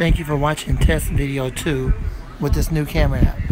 Thank you for watching test video 2 with this new camera app.